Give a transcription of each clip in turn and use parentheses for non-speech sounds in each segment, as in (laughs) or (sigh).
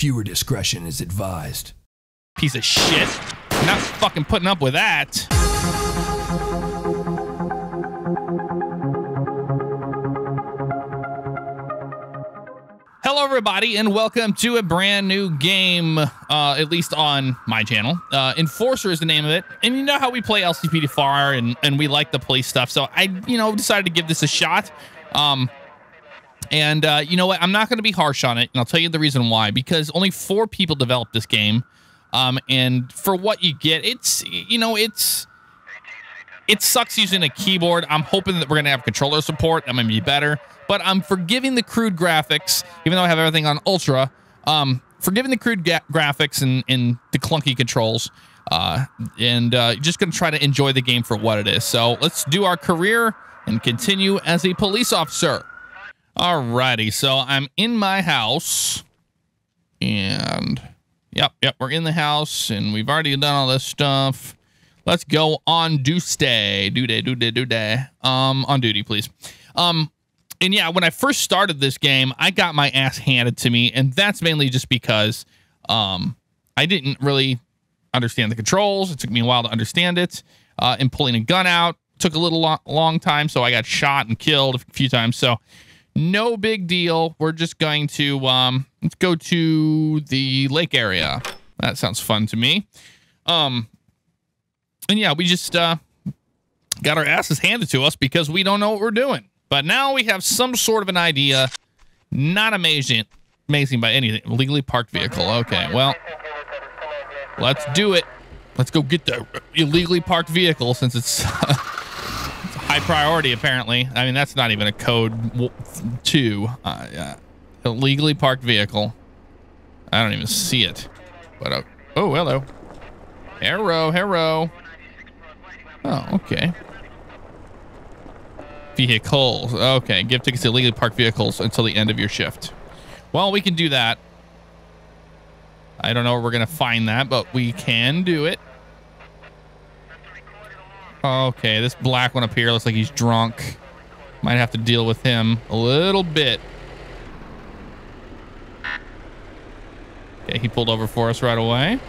Viewer discretion is advised. Piece of shit. Not fucking putting up with that. Hello, everybody, and welcome to a brand new game, uh, at least on my channel. Uh, Enforcer is the name of it. And you know how we play LCPD and, and we like the police stuff. So I, you know, decided to give this a shot. Um, and uh, you know what? I'm not going to be harsh on it. And I'll tell you the reason why. Because only four people developed this game. Um, and for what you get, it's, you know, it's, it sucks using a keyboard. I'm hoping that we're going to have controller support. I'm going to be better but I'm forgiving the crude graphics, even though I have everything on ultra. Um, forgiving the crude ga- graphics and, and the clunky controls, uh, and uh, just gonna try to enjoy the game for what it is. So let's do our career and continue as a police officer. Alrighty, so I'm in my house, and yep, yep, we're in the house, and we've already done all this stuff. Let's go on do day, do day, do day. Um, on duty, please. Um, and yeah, when I first started this game, I got my ass handed to me, and that's mainly just because um, I didn't really understand the controls. It took me a while to understand it. Uh, and pulling a gun out took a little long, long time, so I got shot and killed a few times. So no big deal. We're just going to um, let's go to the lake area. That sounds fun to me. Um, and yeah, we just uh, got our asses handed to us because we don't know what we're doing. But now we have some sort of an idea. Not amazing, amazing by anything. Legally parked vehicle. Okay, well, let's do it. Let's go get the illegally parked vehicle since it's, (laughs) high priority, apparently. I mean, that's not even a code two. Uh, yeah. Illegally parked vehicle. I don't even see it. But, uh, oh, hello. Hello, hello. Oh, okay vehicles. Okay, give tickets to illegally parked vehicles until the end of your shift. Well, we can do that. I don't know where we're going to find that, but we can do it. Okay, this black one up here looks like he's drunk. Might have to deal with him a little bit. Okay, he pulled over for us right away.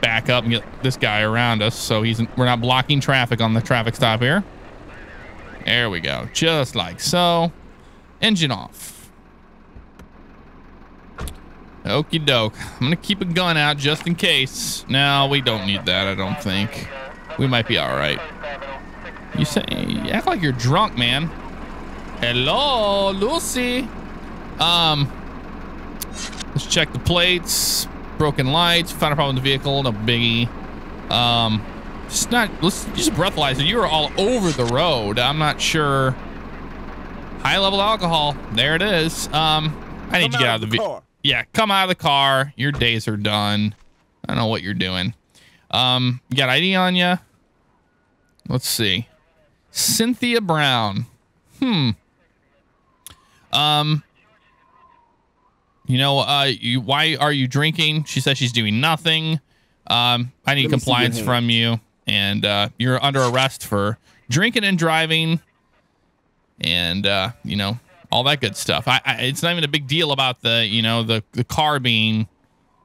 Back up and get this guy around us so he's we're not blocking traffic on the traffic stop here. There we go. Just like so. Engine off. Okie doke. I'm going to keep a gun out just in case. No, we don't need that, I don't think. We might be all right. You say, you act like you're drunk, man. Hello, Lucy. Um, let's check the plates. Broken lights. Found a problem with the vehicle. No biggie. Um, just not, let's just breathalyze it. You were all over the road. I'm not sure. High level alcohol. There it is. Um, I need come to get out of the, car. Yeah, come out of the car. Your days are done. I don't know what you're doing. Um, you got ID on you? Let's see. Cynthia Brown. Hmm. Um, you know, uh, you, why are you drinking? She says she's doing nothing. Um, I need compliance from you and uh, you're under arrest for drinking and driving and uh, you know all that good stuff I, I, it's not even a big deal about the you know the, the car being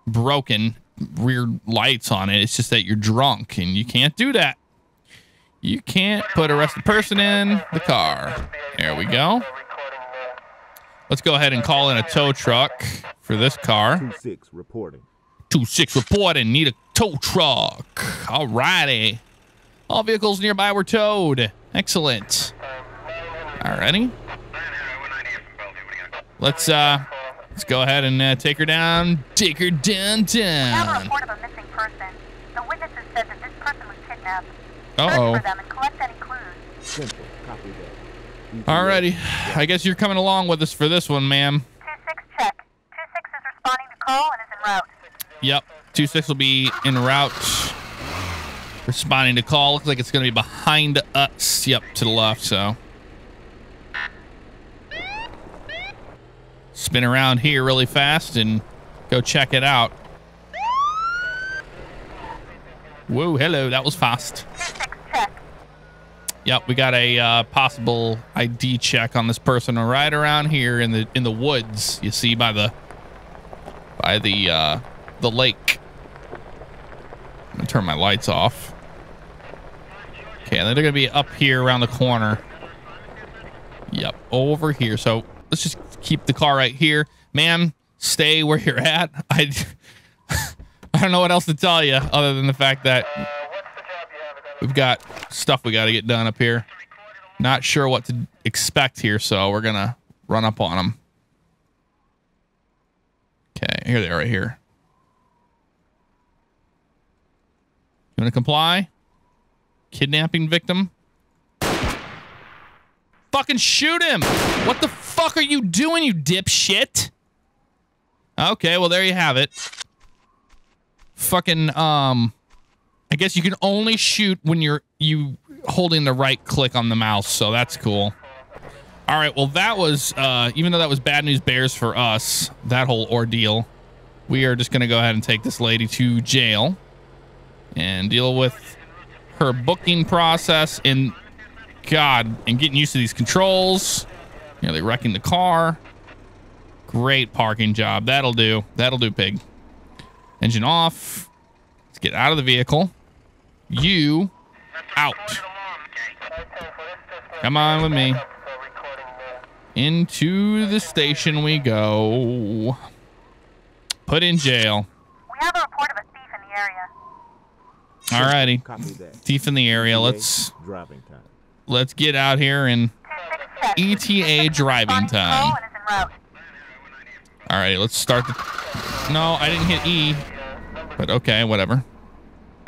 broken rear lights on it it's just that you're drunk and you can't do that you can't put a arrested person in the car there we go let's go ahead and call in a tow truck for this car 2-6 reporting 2-6 reporting need a tow truck. All righty. All vehicles nearby were towed. Excellent. Alrighty. Let's uh let's go ahead and uh, take her down. Take her downtown. We have a report of a missing person. The witnesses said that this person was kidnapped. Uh oh. for them and collect any clues. Simple. Copy that. Alrighty. I guess you're coming along with us for this one, ma'am. 2-6 check. 2-6 is responding to call and is en route. Yep. 2-6 will be en route. Responding to call. Looks like it's going to be behind us. Yep, to the left, so. Spin around here really fast and go check it out. Whoa, hello. That was fast. Yep, we got a uh, possible ID check on this person right around here in the in the woods. You see by the by the uh, the lake. I'm gonna turn my lights off. Okay, and they're gonna be up here around the corner. Yep, over here. So let's just keep the car right here, ma'am. Stay where you're at. (laughs) I I don't know what else to tell you other than the fact that we've got stuff we got to get done up here. Not sure what to expect here, so we're gonna run up on them. Okay, here they are right here. You want to comply? Kidnapping victim? Fucking shoot him! What the fuck are you doing, you dipshit? Okay, well there you have it. Fucking um I guess you can only shoot when you're you holding the right click on the mouse, so that's cool. All right, well that was uh even though that was bad news bears for us, that whole ordeal. We are just going to go ahead and take this lady to jail and deal with her booking process and god and getting used to these controls. Nearly wrecking the car. Great parking job. That'll do. That'll do, pig. Engine off. Let's get out of the vehicle. You out. Come on with me. Into the station we go. Put in jail. We have a report of a thief in the area. Alrighty. Thief in the area. Let's Driving time. Let's get out here and ETA (laughs) driving time. call and is en route. Alrighty, let's start the No, I didn't hit E. But okay, whatever.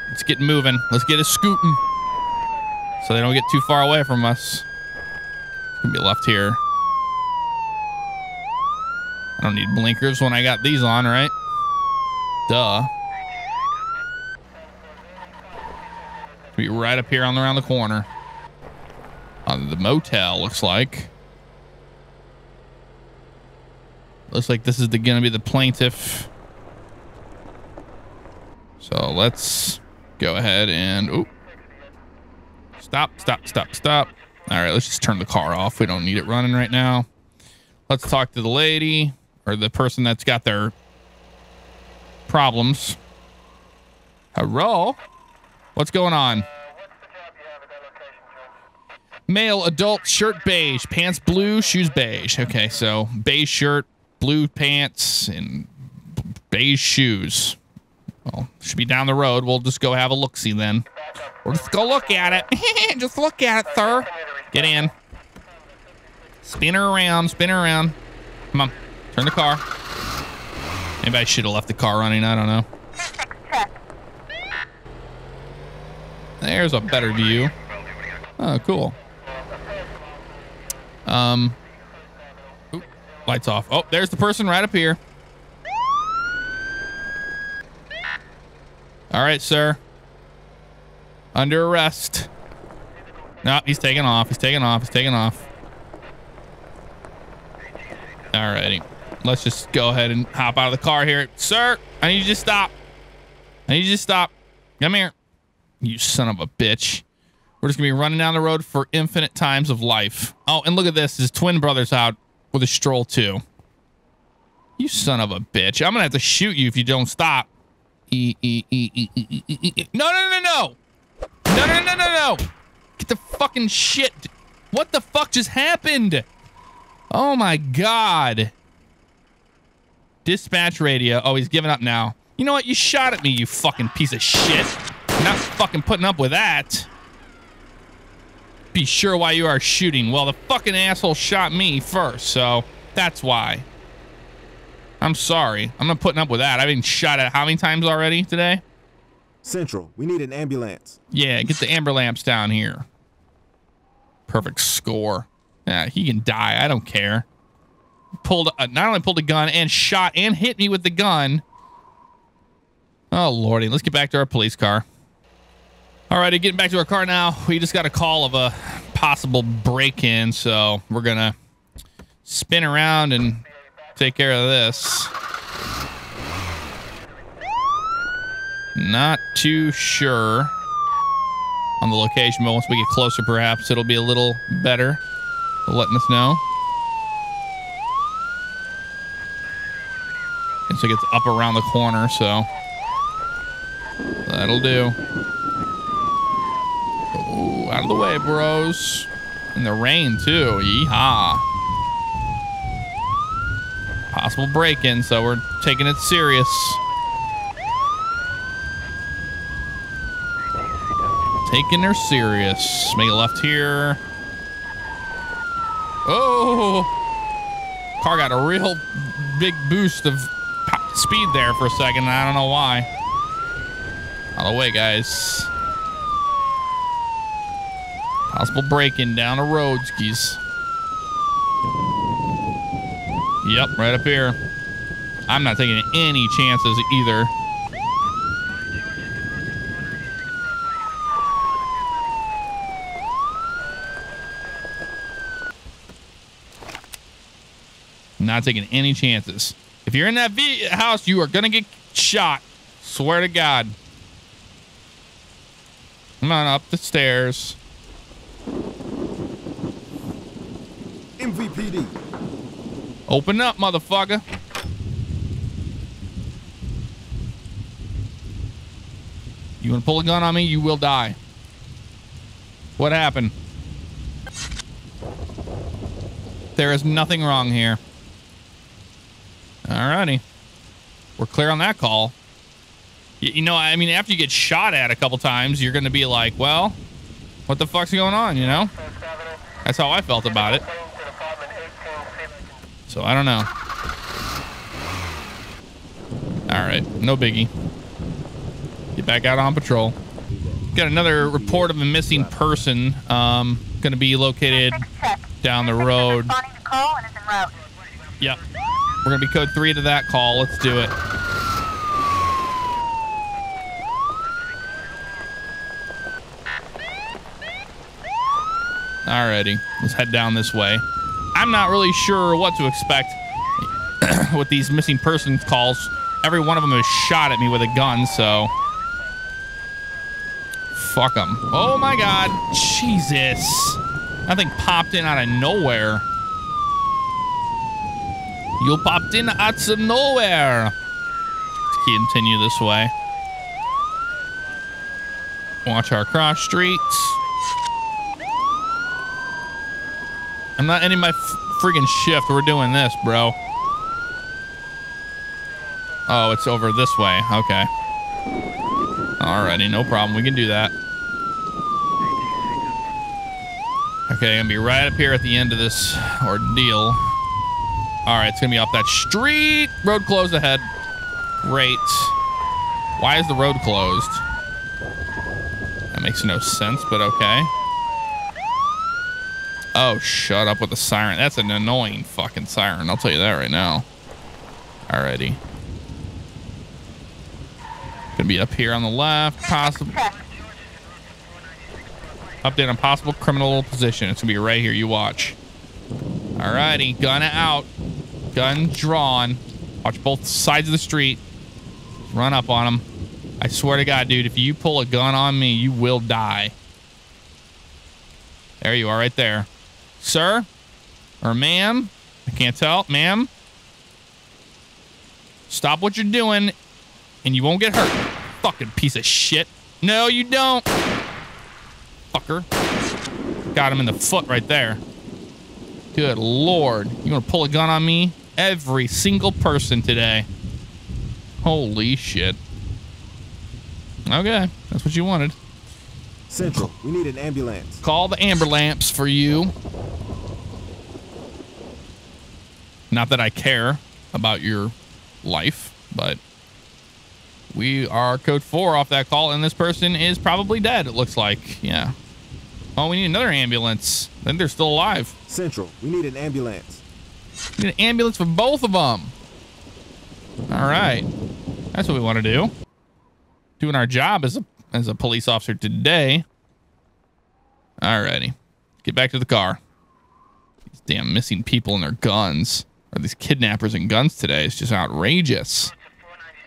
Let's get moving. Let's get it scooting. So they don't get too far away from us. Gonna be left here. I don't need blinkers when I got these on, right? Duh. Be right up here on the around the corner. On the motel, looks like. Looks like this is the, gonna be the plaintiff. So let's go ahead and stop, stop, stop, stop. All right, let's just turn the car off. We don't need it running right now. Let's talk to the lady or the person that's got their problems. Hello, what's going on? Male, adult, shirt beige, pants blue, shoes beige. Okay, so beige shirt, blue pants, and beige shoes. Well, should be down the road. We'll just go have a look see then. We'll just go look at it. (laughs) just look at it, sir. Get in. Spin her around, spin her around. Come on, turn the car. Maybe I should have left the car running. I don't know. There's a better view. Oh, cool. Um, lights off. Oh, there's the person right up here. All right, sir. Under arrest. No, he's taking off. He's taking off. He's taking off. All righty. Let's just go ahead and hop out of the car here. Sir, I need you to stop. I need you to stop. Come here. You son of a bitch. We're just gonna be running down the road for infinite times of life. Oh, and look at this. His twin brother's out with a stroll too. You son of a bitch. I'm gonna have to shoot you if you don't stop. E e e. No no no no. No no no no no. Get the fucking shit. What the fuck just happened? Oh my god. Dispatch radio. Oh, he's giving up now. You know what? You shot at me, you fucking piece of shit. Not fucking putting up with that. Be sure why you are shooting. Well, the fucking asshole shot me first, so that's why. I'm sorry. I'm not putting up with that. I've been shot at how many times already today? Central, we need an ambulance. Yeah, get the amber lamps down here. Perfect score. Yeah, he can die. I don't care. Pulled uh, not only pulled a gun and shot and hit me with the gun. Oh lordy, let's get back to our police car. All righty, getting back to our car now. We just got a call of a possible break-in, so we're gonna spin around and take care of this. Not too sure on the location, but once we get closer, perhaps it'll be a little better. Letting us know. Guess it gets up around the corner, so that'll do. Out of the way, bros. In the rain too. Yeehaw. Possible break-in, so we're taking it serious. Taking her serious. Make a left here. Oh, car got a real big boost of speed there for a second. I don't know why. Out of the way, guys. Possible break-in down the road, skis. Yep, right up here. I'm not taking any chances either. Not taking any chances. If you're in that house, you are gonna get shot. Swear to God. Come on up the stairs. MVPD. Open up, motherfucker. You want to pull a gun on me? You will die. What happened? There is nothing wrong here. Alrighty. We're clear on that call. Y- You know, I mean, after you get shot at a couple times, you're going to be like, well, what the fuck's going on, you know? That's how I felt about it. So I don't know. All right, no biggie. Get back out on patrol. Got another report of a missing person. Um, going to be located. Down the road. To. Yep. We're gonna be code three to that call. Let's do it. Alrighty, let's head down this way. I'm not really sure what to expect (coughs) with these missing persons calls. Every one of them has shot at me with a gun, so fuck them. Oh my god, Jesus! That thing popped in out of nowhere. You popped in out of nowhere. Let's continue this way. Watch our cross streets. I'm not ending my f- friggin' shift. We're doing this, bro. Oh, it's over this way. Okay. Alrighty, no problem. We can do that. Okay, gonna be right up here at the end of this ordeal. All right, it's gonna be off that street. Road closed ahead. Great. Why is the road closed? That makes no sense, but okay. Oh, shut up with the siren. That's an annoying fucking siren. I'll tell you that right now. Alrighty. Gonna be up here on the left. Possible update on possible criminal position. It's gonna be right here. You watch. Alrighty, gun out. Gun drawn. Watch both sides of the street. Run up on him. I swear to God, dude, if you pull a gun on me, you will die. There you are, right there. Sir? Or ma'am? I can't tell. Ma'am? Stop what you're doing, and you won't get hurt. Fucking piece of shit. No, you don't. Fucker. Got him in the foot right there. Good lord. You want to pull a gun on me? Every single person today. Holy shit. Okay, that's what you wanted. Central, we need an ambulance. Call the amber lamps for you. Not that I care about your life, but we are code four off that call, and this person is probably dead, it looks like. Yeah. Oh, we need another ambulance. I think they're still alive. Central, we need an ambulance. We need an ambulance for both of them. All right. That's what we want to do. Doing our job as a as a police officer today. All righty. Get back to the car. These damn missing people and their guns. Or these kidnappers and guns today. It's just outrageous.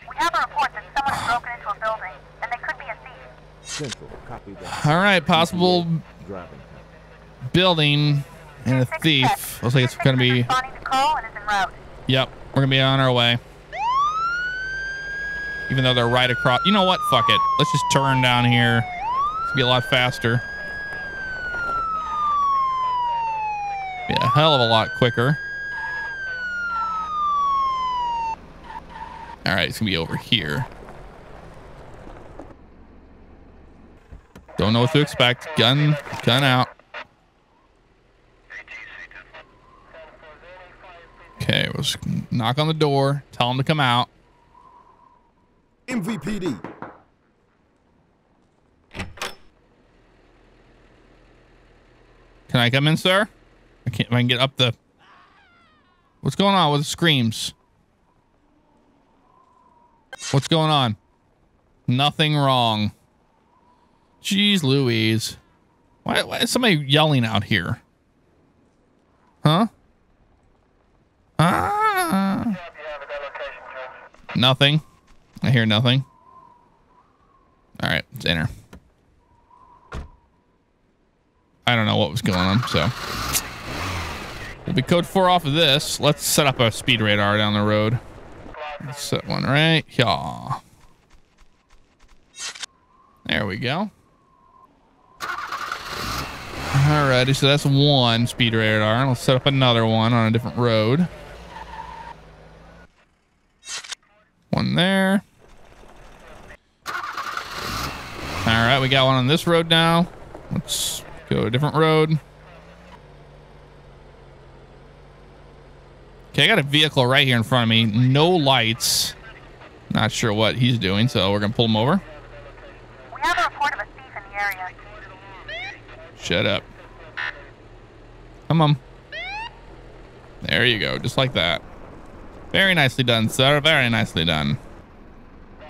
We have a report that someone has broken into a building, and they could be a thief. Central, copy that. All right, possible Driving. building and a thief. Looks like it's gonna be Responding to call and is en route. Yep, we're gonna be on our way. even though they're right across. You know what? Fuck it. Let's just turn down here. It's be a lot faster. Be a hell of a lot quicker. All right, it's gonna be over here. Don't know what to expect. Gun, gun out. Okay, let's knock on the door. Tell him to come out. MVPD. Can I come in, sir? I can't. If I can get up the. What's going on with the screams? What's going on? Nothing wrong. Jeez Louise. Why, why is somebody yelling out here? Huh? Ah. Nothing. I hear nothing. All right, let's enter. I don't know what was going on, so we'll be code four off of this. Let's set up a speed radar down the road. Set one right here. There we go. Alrighty, so that's one speed radar. Let's set up another one on a different road. One there. All right, we got one on this road now. Let's go a different road. Okay, I got a vehicle right here in front of me. No lights. Not sure what he's doing, so we're gonna pull him over. We have a report of a thief in the area. Shut up. Come on. There you go, just like that. Very nicely done, sir. Very nicely done.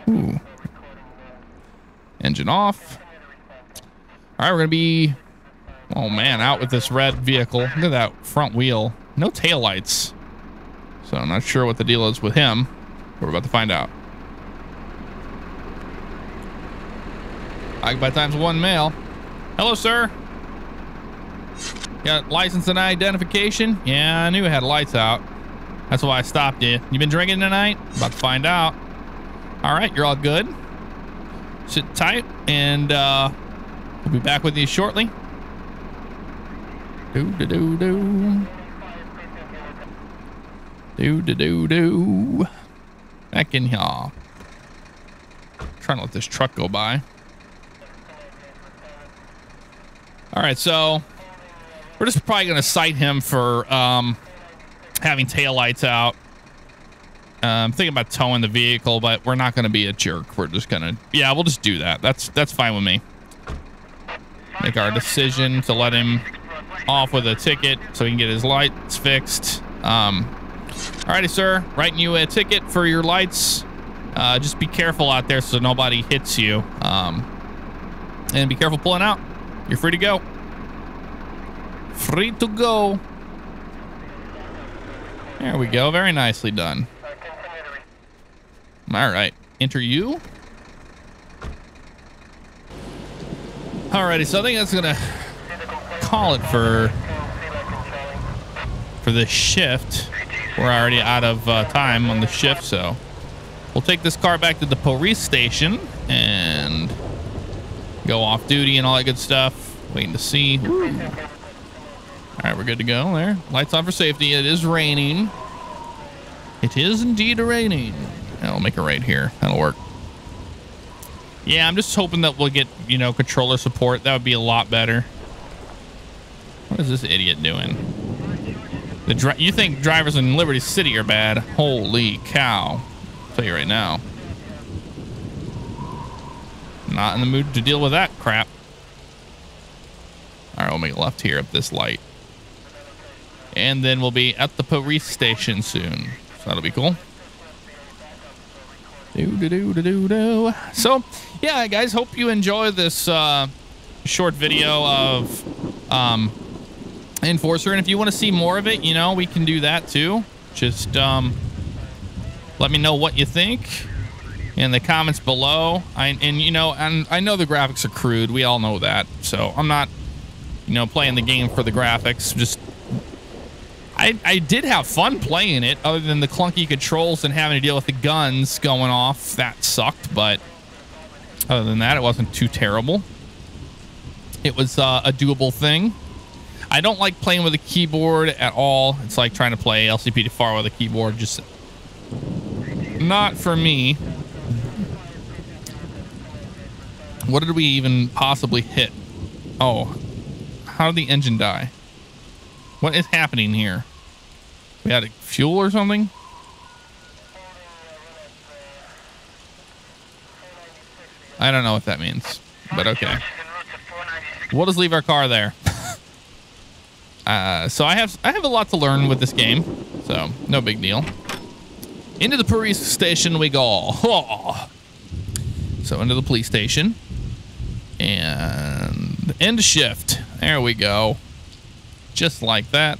Ooh. Engine off. All right, we're gonna be. Oh man, out with this red vehicle. Look at that front wheel. No taillights. So I'm not sure what the deal is with him. We're about to find out. Occupy times one male. Hello, sir. Got license and identification? Yeah, I knew it had lights out. That's why I stopped you. You been drinking tonight? About to find out. All right, you're all good. Sit tight, and uh, we'll be back with you shortly. Do do do do. Do do do do. Back in here. Trying to let this truck go by. All right, so we're just probably going to cite him for um, having taillights out. I'm thinking about towing the vehicle, but we're not going to be a jerk. We're just going to, yeah, we'll just do that. That's that's fine with me. Make our decision to let him off with a ticket so he can get his lights fixed. Um, alrighty, sir. Writing you a ticket for your lights. Uh, just be careful out there so nobody hits you. Um, and be careful pulling out. You're free to go. Free to go. There we go. Very nicely done. All right. Enter you. Alrighty, so I think that's gonna call it for for this shift. We're already out of uh, time on the shift, so we'll take this car back to the police station and go off duty and all that good stuff. Waiting to see. Woo. All right, we're good to go there. Lights on for safety. It is raining. It is indeed raining. I'll make it right here. That'll work. Yeah, I'm just hoping that we'll get, you know, controller support. That would be a lot better. What is this idiot doing? The you think drivers in Liberty City are bad? Holy cow. I'll tell you right now. Not in the mood to deal with that crap. All right, we'll make a left here at this light. And then we'll be at the police station soon. So that'll be cool. Do, do, do, do, do, do. So, yeah, guys, hope you enjoy this uh, short video of um, Enforcer. And if you want to see more of it, you know, we can do that too. Just um, let me know what you think in the comments below. I, and, you know, and I know the graphics are crude. We all know that. So I'm not, you know, playing the game for the graphics. Just, I I, did have fun playing it, other than the clunky controls and having to deal with the guns going off. That sucked, but other than that, it wasn't too terrible. It was uh, a doable thing. I don't like playing with a keyboard at all. It's like trying to play LCPDFR with a keyboard. Just not for me. What did we even possibly hit? Oh, how did the engine die? What is happening here? We had a fuel or something? I don't know what that means, but okay. We'll just leave our car there. (laughs) uh, so I have I have a lot to learn with this game, so no big deal. Into the police station we go. Oh. (laughs) So into the police station. And end shift. There we go. Just like that.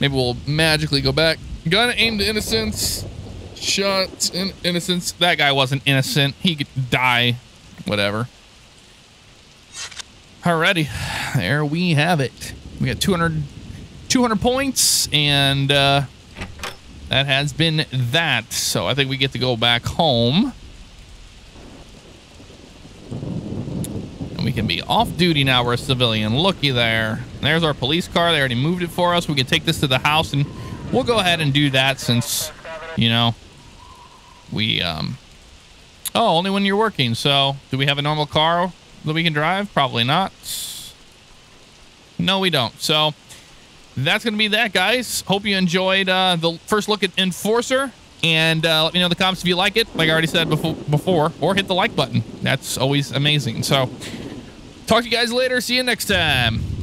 Maybe we'll magically go back. Gun aimed at innocence. Shot in innocence. That guy wasn't innocent. He could die. Whatever. Alrighty. There we have it. We got 200, 200 points and uh, that has been that. So I think we get to go back home. And we can be off duty now. We're a civilian. Looky there. There's our police car. They already moved it for us. We can take this to the house and we'll go ahead and do that since, you know, we, um, oh, only when you're working. So do we have a normal car that we can drive? Probably not. No, we don't. So that's going to be that, guys. Hope you enjoyed uh, the first look at Enforcer. And uh, let me know in the comments if you like it, like I already said before, before, or hit the like button. That's always amazing. So talk to you guys later. See you next time.